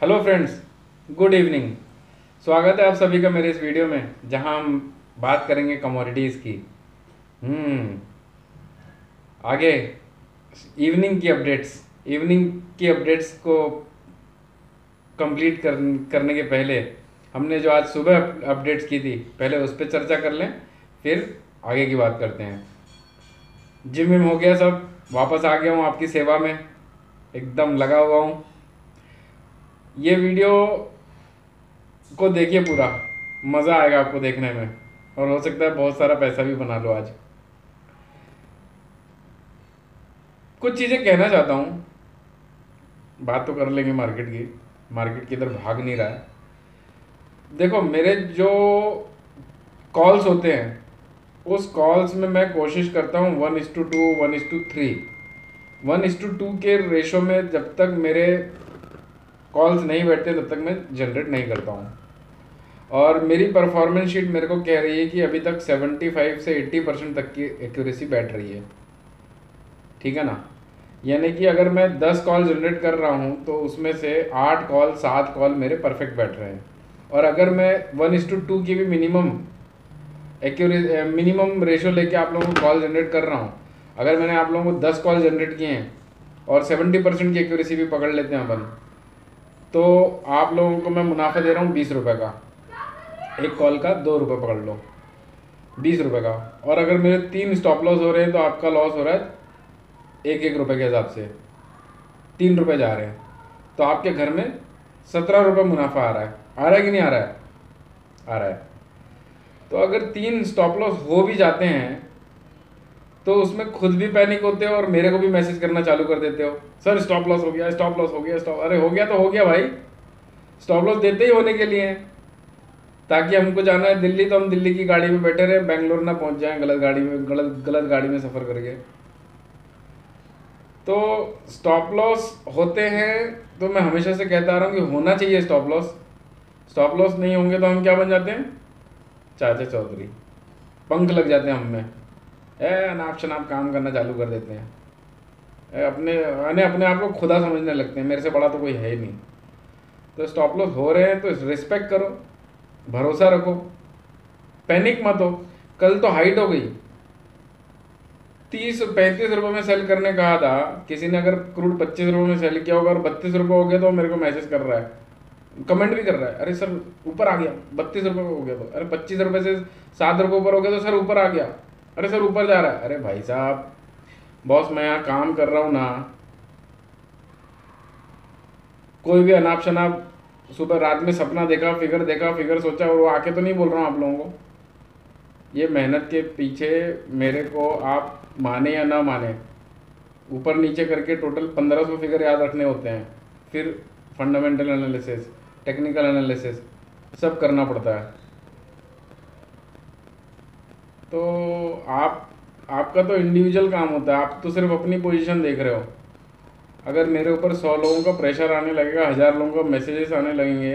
Hello friends good evening स्वागत है आप सभी का मेरे इस वीडियो में जहाँ हम बात करेंगे कमोडिटीज़ की। हम्म आगे इवनिंग की अपडेट्स इवनिंग की अपडेट्स को कंप्लीट कर, करने के पहले हमने जो आज सुबह अपडेट्स की थी पहले उस पर चर्चा कर लें फिर आगे की बात करते हैं। जिम विम हो गया सब वापस आ गया हूँ आपकी सेवा में। एकदम लगा हुआ हूँ। ये वीडियो को देखिए पूरा। मज़ा आएगा आपको देखने में। और हो सकता है बहुत सारा पैसा भी बना लो आज। कुछ चीज़ें कहना चाहता हूँ। बात तो कर लेंगे मार्केट की। मार्केट की इधर भाग नहीं रहा है। देखो, मेरे जो कॉल्स होते हैं, उस कॉल्स में मैं कोशिश करता हूँ one is two two, one is two three. One is two two के रेशो में जब तक मेरे कॉल्स नहीं बैठते, तब तक मैं जनरेट नहीं करता हूँ। और मेरी परफॉर्मेंस शीट मेरे को कह रही है कि अभी तक 75 से 80 परसेंट तक की एक्यूरेसी बैठ रही है। ठीक है ना? यानी कि अगर मैं 10 कॉल जनरेट कर रहा हूँ तो उसमें से 8 कॉल 7 कॉल मेरे परफेक्ट बैठ रहे हैं। और अगर मैं वन इस टू टू की भी मिनिमम एक्यूरे मिनिमम रेशो लेके आप लोगों को कॉल जनरेट कर रहा हूँ, अगर मैंने आप लोगों को दस कॉल जनरेट किए हैं और सेवेंटी परसेंट की एक्यूरेसी भी पकड़ लेते हैं अपन तो आप लोगों को मैं मुनाफा दे रहा हूँ बीस रुपये का। एक कॉल का दो रुपये पकड़ लो। बीस रुपये का। और अगर मेरे तीन स्टॉप लॉस हो रहे हैं तो आपका लॉस हो रहा है एक एक रुपये के हिसाब से। तीन रुपये जा रहे हैं। तो आपके घर में सत्रह रुपये मुनाफा आ रहा है। आ रहा है कि नहीं आ रहा है? आ रहा है। तो अगर तीन स्टॉप लॉस हो भी जाते हैं तो उसमें खुद भी पैनिक होते हो और मेरे को भी मैसेज करना चालू कर देते हो। सर स्टॉप लॉस हो गया स्टॉप लॉस हो गया स्टॉप अरे, हो गया तो हो गया भाई। स्टॉप लॉस देते ही होने के लिए ताकि हमको जाना है दिल्ली तो हम दिल्ली की गाड़ी में बैठे रहे, बेंगलोर ना पहुँच जाएँ, गलत गाड़ी में गलत गलत गाड़ी में सफ़र करके। तो स्टॉप लॉस होते हैं तो मैं हमेशा से कहता आ रहा हूँ कि होना चाहिए स्टॉप लॉस स्टॉप लॉस नहीं होंगे तो हम क्या बन जाते हैं? चाचा चौधरी। पंख लग जाते हैं हम में। ए अनाप शनाप काम करना चालू कर देते हैं। ए, अपने अने अपने आप को खुदा समझने लगते हैं मेरे से बड़ा तो कोई है ही नहीं। तो स्टॉप लॉस हो रहे हैं तो रिस्पेक्ट करो भरोसा रखो पैनिक मत हो। कल तो हाइट हो गई। तीस पैंतीस रुपये में सेल करने कहा था किसी ने अगर क्रूड पच्चीस रुपये में सेल किया होगा और बत्तीस रुपये हो गया तो मेरे को मैसेज कर रहा है। कमेंट भी कर रहा है अरे सर ऊपर आ गया बत्तीस रुपये हो गया तो। अरे पच्चीस रुपये से सात रुपये ऊपर हो गया तो सर ऊपर आ गया। अरे सर, ऊपर जा रहा है। अरे भाई साहब, बॉस, मैं यहाँ काम कर रहा हूँ ना। कोई भी अनाप शनाप सुबह रात में सपना देखा, फिगर देखा, फिगर सोचा और वो आके तो नहीं बोल रहा हूँ आप लोगों को? ये मेहनत के पीछे मेरे को आप माने या ना माने, ऊपर नीचे करके टोटल पंद्रह सौ फिगर याद रखने होते हैं। फिर फंडामेंटल एनालिसिस टेक्निकल एनालिसिस सब करना पड़ता है। तो आप, आपका तो इंडिविजुअल काम होता है, आप तो सिर्फ़ अपनी पोजीशन देख रहे हो। अगर मेरे ऊपर सौ लोगों का प्रेशर आने लगेगा, हज़ार लोगों का मैसेजेस आने लगेंगे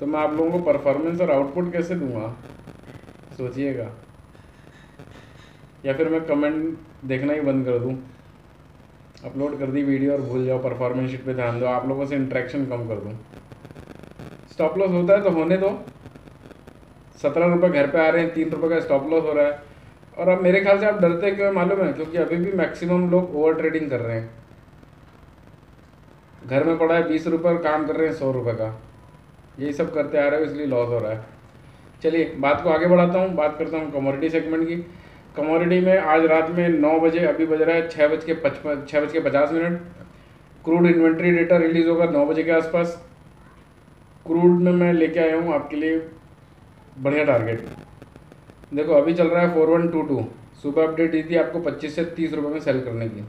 तो मैं आप लोगों को परफॉर्मेंस और आउटपुट कैसे दूँगा? सोचिएगा। या फिर मैं कमेंट देखना ही बंद कर दूँ। अपलोड कर दी वीडियो और भूल जाओ परफॉर्मेंस शीट पे ध्यान दो, आप लोगों से इंट्रैक्शन कम कर दूँ। स्टॉप लॉस होता है तो होने दो। सत्रह रुपये घर पे आ रहे हैं, तीन रुपये का स्टॉप लॉस हो रहा है। और अब मेरे ख्याल से आप डरते क्यों मालूम है, क्योंकि अभी भी मैक्सिमम लोग ओवर ट्रेडिंग कर रहे हैं। घर में पड़ा है बीस रुपये और काम कर रहे हैं सौ रुपये का। यही सब करते आ रहे हो, इसलिए लॉस हो रहा है। चलिए, बात को आगे बढ़ाता हूँ, बात करता हूँ कमोडिटी सेगमेंट की। कमोडिटी में आज रात में नौ बजे अभी बज रहा है छः बज के पचपन छः बज के पचास minute. Crude inventory data release होगा नौ बजे के आसपास। क्रूड में मैं लेके आया हूँ आपके लिए बढ़िया टारगेट देखो, अभी चल रहा है फोर वन टू टू सुबह अपडेट दी थी आपको पच्चीस से तीस रुपये में सेल करने की।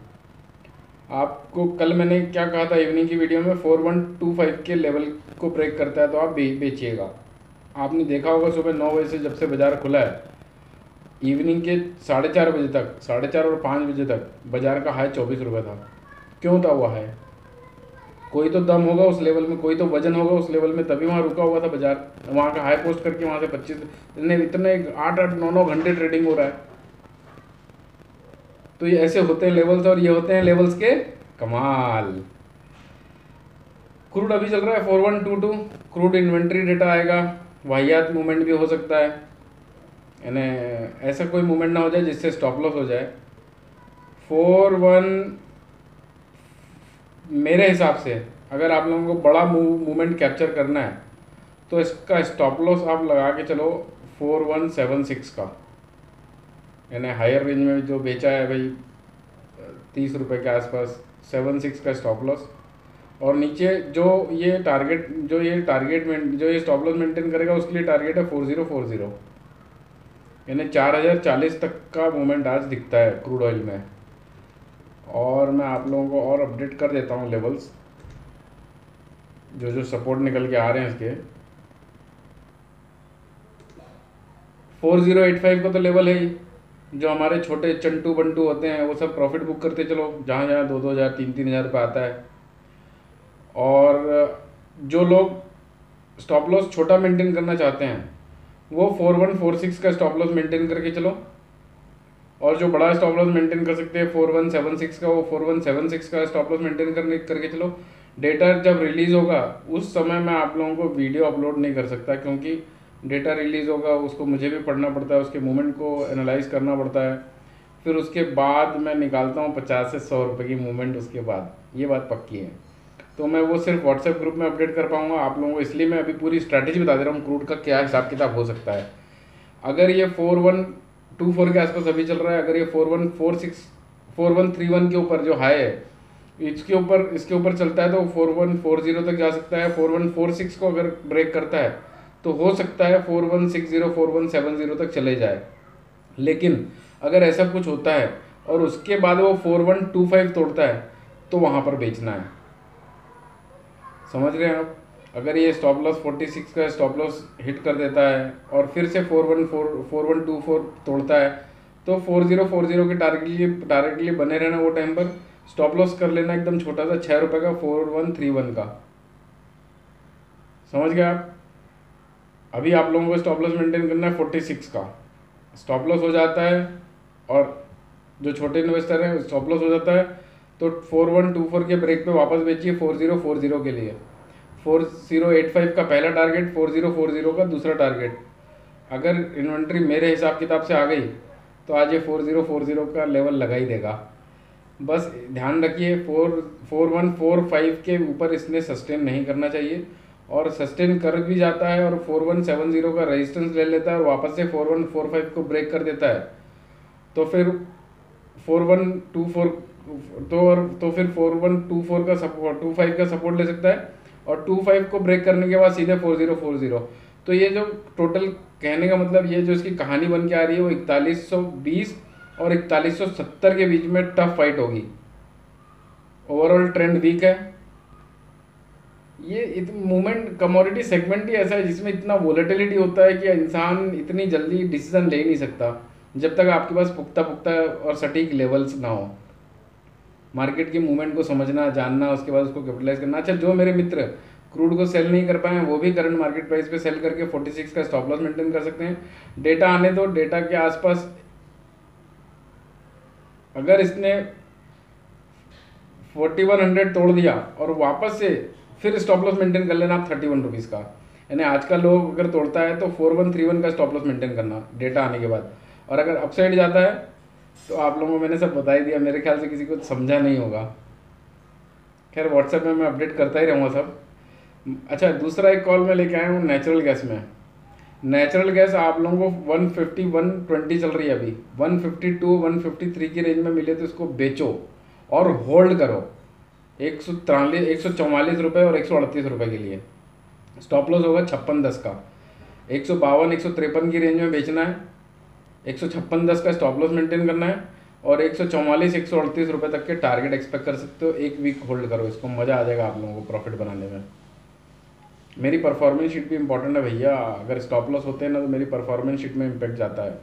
आपको कल मैंने क्या कहा था इवनिंग की वीडियो में? फोर वन टू फाइव के लेवल को ब्रेक करता है तो आप बेचिएगा। आपने देखा होगा सुबह नौ बजे से जब से बाज़ार खुला है इवनिंग के साढ़े चार बजे तक, साढ़े चार और पाँच बजे तक बाज़ार का हाई चौबीस रुपये था। क्यों था हुआ है कोई तो दम होगा उस लेवल में, कोई तो वज़न होगा उस लेवल में, तभी वहाँ रुका हुआ था बाज़ार। वहाँ का हाई पोस्ट करके वहाँ से पच्चीस, इतने इतने आठ आठ, नौ नौ घंटे ट्रेडिंग हो रहा है। तो ये ऐसे होते हैं लेवल्स और ये होते हैं लेवल्स के कमाल। क्रूड अभी चल रहा है four one two two crude inventory data आएगा, वाहियात मूवमेंट भी हो सकता है। यानी ऐसा कोई मूवमेंट ना हो जाए जिससे स्टॉप लॉस हो जाए। फोर वन मेरे हिसाब से, अगर आप लोगों को बड़ा मूव मूवमेंट कैप्चर करना है तो इसका स्टॉप लॉस आप लगा के चलो फोर वन सेवन सिक्स का। यानी हायर रेंज में जो बेचा है भाई, तीस रुपये के आसपास सेवन सिक्स का स्टॉप लॉस और नीचे जो ये टारगेट जो ये टारगेट में जो ये स्टॉप लॉस मेंटेन करेगा, उसके लिए टारगेट है फोर ज़ीरो फोर ज़ीरो यानी चार हज़ार चालीस तक का मूवमेंट आज दिखता है क्रूड ऑयल में। और मैं आप लोगों को और अपडेट कर देता हूँ लेवल्स जो जो सपोर्ट निकल के आ रहे हैं इसके। फोर ज़ीरो एट फाइव का तो लेवल है ही। जो हमारे छोटे चंटू बंटू होते हैं, वो सब प्रॉफिट बुक करते चलो। जहाँ जहाँ दो दो हज़ार तीन तीन हज़ार रुपये आता है। और, जो लोग स्टॉप लॉस छोटा मेंटेन करना चाहते हैं, वो फोर वन फोर सिक्स का स्टॉप लॉस मेंटेन करके चलो। और जो बड़ा स्टॉप लॉस मेंटेन कर सकते हैं फोर वन सेवन सिक्स का, वो फोर वन सेवन सिक्स का स्टॉप लॉस मेंटेन करने, करके चलो। डेटा जब रिलीज़ होगा, उस समय मैं आप लोगों को वीडियो अपलोड नहीं कर सकता, क्योंकि डेटा रिलीज़ होगा, उसको मुझे भी पढ़ना पड़ता है, उसके मूवमेंट को एनालाइज करना पड़ता है। फिर उसके बाद मैं निकालता हूँ पचास से सौ रुपये की मूवमेंट उसके बाद। ये बात पक्की है। तो मैं वो सिर्फ़ व्हाट्सएप ग्रुप में अपडेट कर पाऊँगा, आप लोगों को इसलिए मैं अभी पूरी स्ट्रैटेजी बता दे रहा हूँ क्रूड का क्या हिसाब किताब हो सकता है। अगर ये फोर वन टू फोर के आसपास अभी चल रहा है। अगर ये four one, four six, four one three one के ऊपर जो हाई है, इसके ऊपर इसके ऊपर चलता है तो फोर वन, फोर ज़ीरो तक जा सकता है। फोर वन, फोर सिक्स को अगर ब्रेक करता है तो हो सकता है four one six zero, four one seven zero तक चले जाए। लेकिन अगर ऐसा कुछ होता है और उसके बाद वो फोर वन टू फाइव तोड़ता है तो वहाँ पर बेचना है। समझ रहे हैं आप? अगर ये स्टॉप लॉस फोर्टी सिक्स का स्टॉप लॉस हिट कर देता है और फिर से four one four four one two four तोड़ता है तो फोर ज़ीरो फोर ज़ीरो के टारगेट लिए टारगेट लिए बने रहना वो टाइम पर। स्टॉप लॉस कर लेना एकदम छोटा सा छः रुपये का फोर वन थ्री वन का। समझ गए आप? अभी आप लोगों को स्टॉप लॉस मेंटेन करना है फोर्टी सिक्स का। स्टॉप लॉस हो जाता है और जो छोटे इन्वेस्टर हैं स्टॉप लॉस हो जाता है तो फोर वन टू फोर के ब्रेक पे वापस बेचिए फोर ज़ीरो फोर ज़ीरो के लिए। फोर ज़ीरो एट फाइव का पहला target four zero four zero का दूसरा टारगेट अगर इन्वेंट्री मेरे हिसाब किताब से आ गई तो आज ये फोर ज़ीरो फोर ज़ीरो का लेवल लगा ही देगा। बस ध्यान रखिए, four four one four five के ऊपर इसने सस्टेन नहीं करना चाहिए। और सस्टेन कर भी जाता है और फोर वन सेवन ज़ीरो का रेजिस्टेंस ले लेता है और वापस से फोर वन फोर फाइव को ब्रेक कर देता है। तो फिर फोर वन टू फोर तो और तो फिर फोर वन टू फोर का सपोर्ट टू फाइव का सपोर्ट ले सकता है। और टू फाइव को ब्रेक करने के बाद सीधे फोर ज़ीरो फोर ज़ीरो तो ये जो टोटल कहने का मतलब ये जो इसकी कहानी बन के आ रही है, वो इकतालीस सौ बीस और इकतालीस सौ सत्तर के बीच में टफ फाइट होगी। ओवरऑल ट्रेंड वीक है। ये मूवमेंट कमोडिटी सेगमेंट ही ऐसा है जिसमें इतना वोलेटिलिटी होता है कि इंसान इतनी जल्दी डिसीज़न ले नहीं सकता, जब तक आपके पास पुख्ता पुख्ता और सटीक लेवल्स ना हो। मार्केट के मूवमेंट को समझना, जानना, उसके बाद उसको कैपिटलाइज करना। अच्छा जो मेरे मित्र क्रूड को सेल नहीं कर पाए, वो भी करंट मार्केट प्राइस पे सेल करके 46 का स्टॉप लॉस मेंटेन कर सकते हैं। डेटा आने दो डेटा के आसपास अगर इसने 4100 तोड़ दिया और वापस से फिर स्टॉप लॉस मेंटेन कर लेना आप थर्टी वन रुपीज़ का। यानी आज का लोग अगर तोड़ता है तो फोर वन थ्री वन का स्टॉप लॉस मेंटेन करना डेटा आने के बाद। और अगर अपसाइड जाता है तो आप लोगों को मैंने सब बता ही दिया, मेरे ख्याल से किसी को समझा नहीं होगा। खैर व्हाट्सएप में मैं अपडेट करता ही रहूँगा सब। अच्छा दूसरा एक कॉल मैं लेके आया हूँ नेचुरल गैस में। नेचुरल गैस आप लोगों को 150 120 चल रही है अभी। 152 153 की रेंज में मिले तो इसको बेचो और होल्ड करो। एक सौ तिरालीस, एक सौ चौवालीस रुपये और एक सौ अड़तीस रुपये के लिए। स्टॉप लॉस होगा छप्पन, दस का। एक सौ बावन, एक सौ तिरपन की रेंज में बेचना है। एक सौ छप्पन दस का स्टॉप लॉस मेंटेन करना है और एक सौ चौवालीस, एक सौ अड़तीस रुपये तक के टारगेट एक्सपेक्ट कर सकते हो। एक वीक होल्ड करो इसको, मज़ा आ जाएगा आप लोगों को प्रॉफिट बनाने में। मेरी परफॉर्मेंस शीट भी इंपॉर्टेंट है भैया। अगर स्टॉप लॉस होते हैं ना तो मेरी परफॉर्मेंस शीट में इम्पेक्ट जाता है।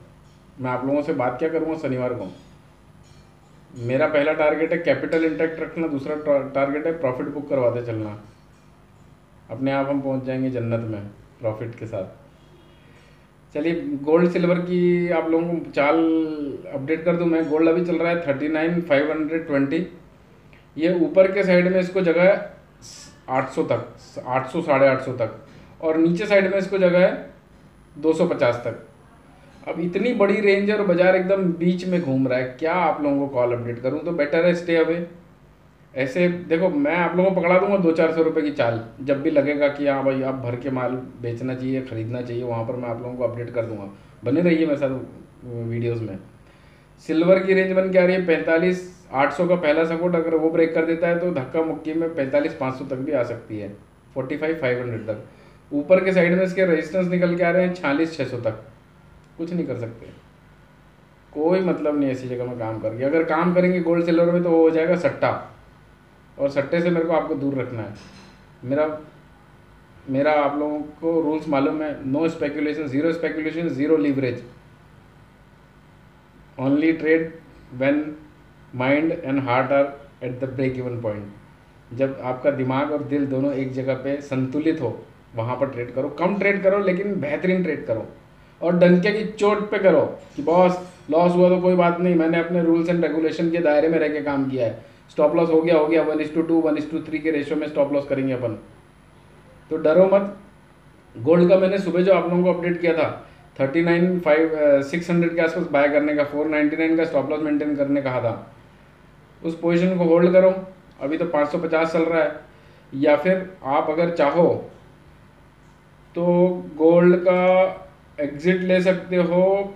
मैं आप लोगों से बात क्या करूँगा शनिवार को? मेरा पहला टारगेट है कैपिटल इंटैक्ट रखना, दूसरा टारगेट है प्रॉफिट बुक करवाते चलना। अपने आप हम पहुँच जाएँगे जन्नत में प्रॉफिट के साथ। चलिए गोल्ड सिल्वर की आप लोगों को चाल अपडेट कर दूँ। मैं गोल्ड अभी चल रहा है thirty nine five hundred twenty. ये ऊपर के साइड में इसको जगह है आठ सौ तक, आठ सौ, साढ़े आठ सौ तक। और नीचे साइड में इसको जगह है दो सौ पचास तक। अब इतनी बड़ी रेंज है और बाज़ार एकदम बीच में घूम रहा है। क्या आप लोगों को कॉल अपडेट करूँ? तो बेटर है स्टे अवे ऐसे देखो, मैं आप लोगों को पकड़ा दूँगा दो चार सौ रुपये की चाल। जब भी लगेगा कि हाँ भाई, आप भर के माल बेचना चाहिए, खरीदना चाहिए, वहाँ पर मैं आप लोगों को अपडेट कर दूँगा। बने रहिए मेरे साथ वीडियोज़ में। सिल्वर की रेंज बन के आ रही है पैंतालीस, आठ सौ का पहला सपोर्ट अगर वो ब्रेक कर देता है तो धक्का मुक्की में पैंतालीस, पाँच सौ तक भी आ सकती है। फोर्टी फाइव फाइव हंड्रेड तक। ऊपर के साइड में इसके रजिस्टेंस निकल के आ रहे हैं छियालीस छः सौ तक। कुछ नहीं कर सकते। कोई मतलब नहीं ऐसी जगह में काम करके। अगर काम करेंगे गोल्ड सिल्वर में तो वो हो जाएगा सट्टा। और सट्टे से मेरे को आपको दूर रखना है। मेरा मेरा आप लोगों को रूल्स मालूम है no speculation zero speculation zero leverage only trade when mind and heart are at the break even point जब आपका दिमाग और दिल दोनों एक जगह पे संतुलित हो, वहाँ पर ट्रेड करो। कम ट्रेड करो, लेकिन बेहतरीन ट्रेड करो। और डंके की चोट पे करो कि बॉस लॉस हुआ तो कोई बात नहीं, मैंने अपने रूल्स एंड रेगुलेशन के दायरे में रह के काम किया है। स्टॉप लॉस हो गया हो गया one is two two one is two three के रेशियो में स्टॉप लॉस करेंगे अपन। तो डरो मत। गोल्ड का मैंने सुबह जो आप लोगों को अपडेट किया था thirty nine five six hundred के आसपास बाय करने का फोर नाइन्टी नाइन का स्टॉप लॉस मेंटेन करने कहा था। उस पोजीशन को होल्ड करो। अभी तो पाँच सौ पचास चल रहा है। या फिर आप अगर चाहो तो गोल्ड का एग्जिट ले सकते हो।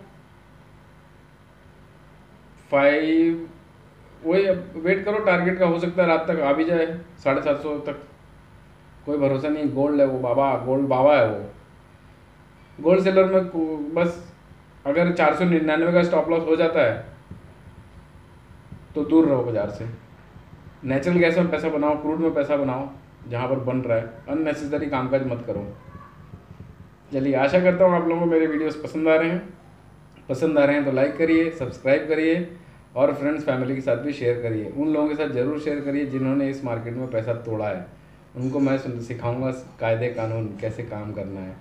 फाइव वही अब वेट करो टारगेट का हो सकता है रात तक आ भी जाए, साढ़े सात सौ तक। कोई भरोसा नहीं गोल्ड है वो, बाबा गोल्ड बाबा है वो। गोल्ड सेलर में बस, अगर चार सौ निन्यानवे का स्टॉप लॉस हो जाता है तो दूर रहो बाज़ार से। नेचुरल गैस में पैसा बनाओ क्रूड में पैसा बनाओ, जहाँ पर बन रहा है। अननेसेसरी कामकाज मत करो। चलिए, आशा करता हूँ आप लोगों को मेरे वीडियोस पसंद आ रहे हैं। पसंद आ रहे हैं तो लाइक करिए सब्सक्राइब करिए। और फ्रेंड्स फैमिली के साथ भी शेयर करिए। उन लोगों के साथ ज़रूर शेयर करिए जिन्होंने इस मार्केट में पैसा तोड़ा है। उनको मैं सिखाऊँगा कायदे कानून, कैसे काम करना है।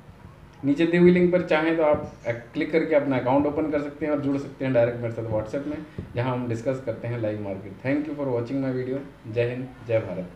नीचे दी हुई लिंक पर चाहें तो आप क्लिक करके अपना अकाउंट ओपन कर सकते हैं और जुड़ सकते हैं डायरेक्ट मेरे साथ व्हाट्सएप में। जहाँ हम डिस्कस करते हैं live market thank you for watching my video जय हिंद, जय भारत।